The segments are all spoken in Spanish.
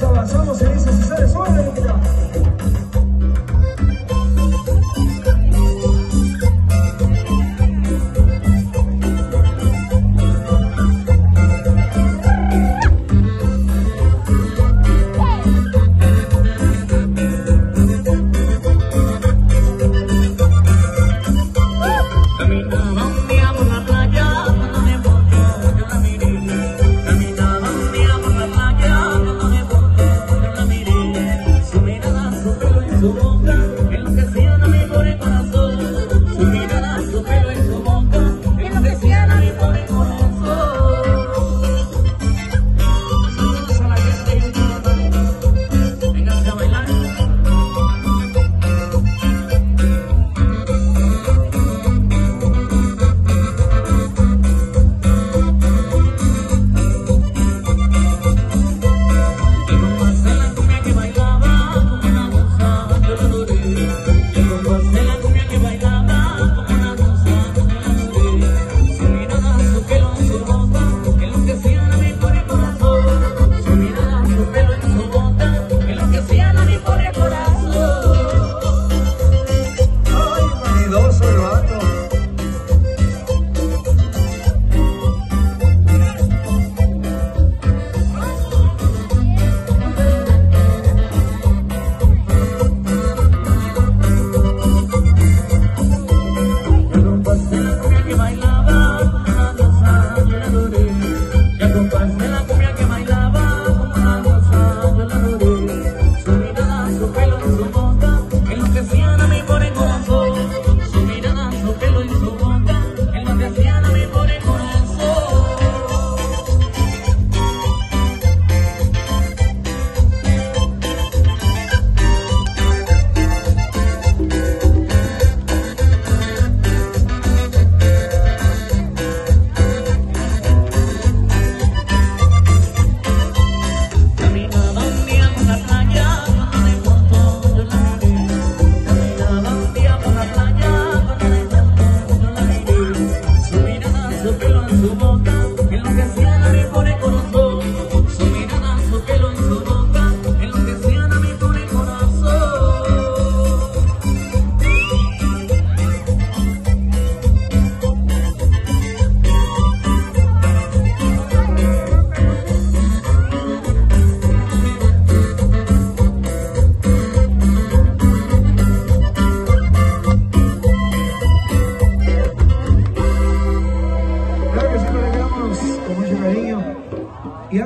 avanzamos y dice si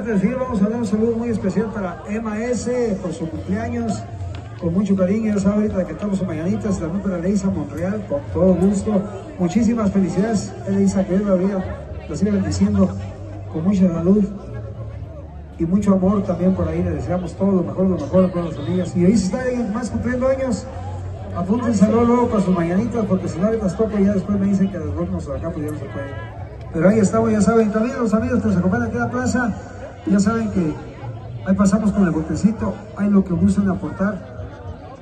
antes vamos a dar un saludo muy especial para Emma S. por su cumpleaños. Con mucho cariño, ya sabe ahorita que estamos en Mañanitas, también para Leisa Montreal, con todo gusto. Muchísimas felicidades, Leisa, que Dios la vida la siga bendiciendo con mucha salud y mucho amor también por ahí. Le deseamos todo lo mejor, lo mejor a todas las amigas. Y hoy si está alguien más cumpliendo años, apúntense luego para sus mañanitas, porque si no las toco, ya después me dicen que les vamos acá, pues ya no se puede. Pero ahí estamos, ya saben, también los amigos que se acompañan aquí a la plaza, ya saben que ahí pasamos con el botecito, hay lo que gusten aportar.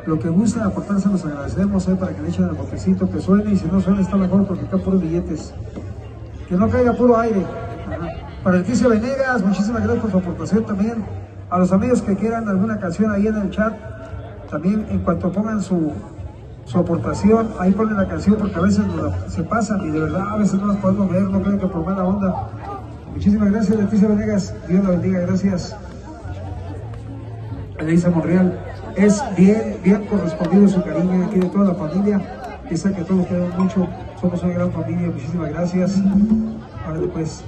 Lo que gusten aportar se los agradecemos ahí para que le echen el botecito, que suene y si no suena está mejor porque acá puros billetes. Que no caiga puro aire. Ajá. Para Leticia Venegas, muchísimas gracias por su aportación también. A los amigos que quieran alguna canción ahí en el chat, también en cuanto pongan su, su aportación, ahí ponen la canción porque a veces se pasan y de verdad a veces no las podemos ver, no creo que por mala onda. Muchísimas gracias Leticia Venegas, Dios la bendiga, gracias. Elisa Monreal, es bien, bien correspondido su cariño aquí de toda la familia, sé que todos queremos mucho, somos una gran familia, muchísimas gracias. Ahora pues,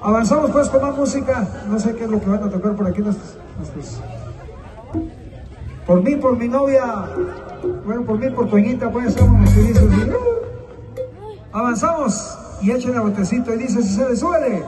avanzamos pues con más música, no sé qué es lo que van a tocar por aquí nuestros, nuestros por mí, por mi novia, bueno, por mí, por Toñita, pues somos. Avanzamos y echen el botecito y dice si se le suele.